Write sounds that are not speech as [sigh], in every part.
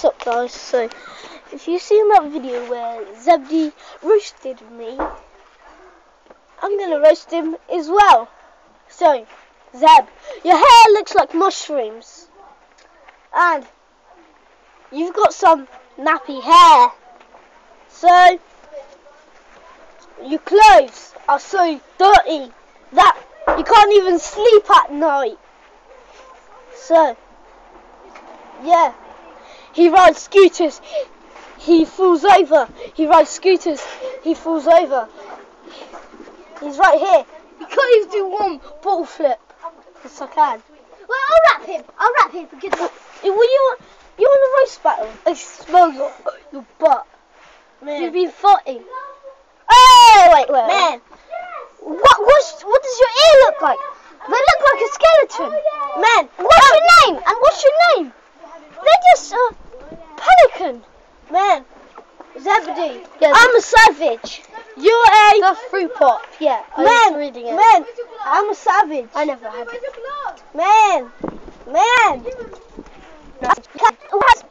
What's up guys, so if you've seen that video where Zebedee roasted me, I'm gonna roast him as well. So, Zeb, your hair looks like mushrooms. And you've got some nappy hair. So, your clothes are so dirty that you can't even sleep at night. So, yeah. He rides scooters. He falls over. He rides scooters. He falls over. He's right here. He can't even do one ball flip. Yes, I can. Well, I'll wrap him. I'll wrap him because Will you want? You want a roast battle? I smell your your butt. man, You've been farting. Oh wait, wait. man, What what's, what does your ear look like? They look like a skeleton. man. What's your name? And what's your name? They're just a pelican. Man, Zebedee. I'm a savage. You're a That's fruit pop. yeah. I man, reading it. man, I'm a savage. I never had it. Man, man.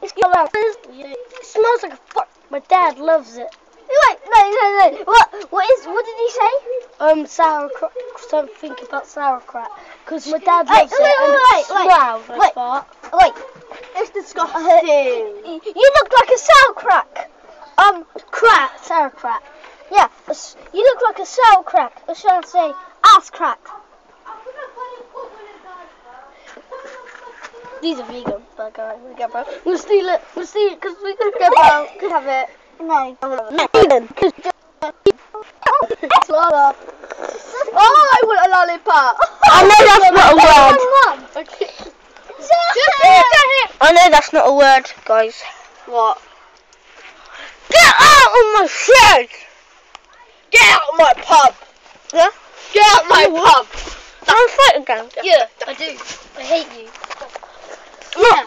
It's your mouth. It smells like a fuck. My dad loves it. Wait, no, no, no. What? What is? What did he say? Um, sauerkraut. Something about sauerkraut. Because my dad Wait, loves wait, it. wait, it wait, like wait. fart. Wait, it's disgusting. You look like a sauerkraut. Um, crack. Sauerkraut. Yeah, you look like a sauerkraut. Or should I say, ass crack. These are vegan, on, we get bro. We'll steal it. We'll steal it because we could get [laughs] bro. Could have it. No. Vegan. [laughs] Oh, I want a lollipop. [laughs] I know that's not a word. Mum. Okay. Just Oh, I know that's not a word, guys. What? Get out of my shed! Get out of my pub. Yeah? Get out of my pub. Don't fight again. Yeah, I do. I hate you. No.